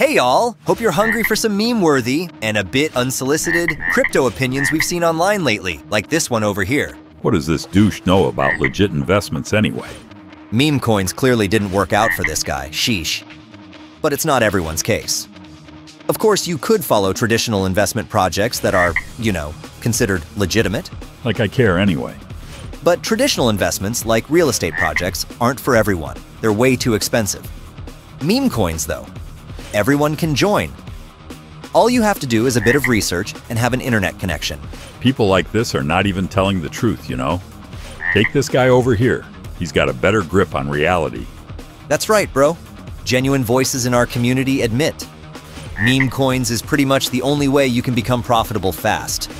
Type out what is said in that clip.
Hey y'all! Hope you're hungry for some meme-worthy and a bit unsolicited crypto opinions we've seen online lately, like this one over here. What does this douche know about legit investments anyway? Meme coins clearly didn't work out for this guy, sheesh. But it's not everyone's case. Of course, you could follow traditional investment projects that are, you know, considered legitimate. Like I care anyway. But traditional investments, like real estate projects, aren't for everyone. They're way too expensive. Meme coins, though, everyone can join. All you have to do is a bit of research and have an internet connection. People like this are not even telling the truth, you know? Take this guy over here. He's got a better grip on reality. That's right, bro. Genuine voices in our community admit. Meme coins is pretty much the only way you can become profitable fast.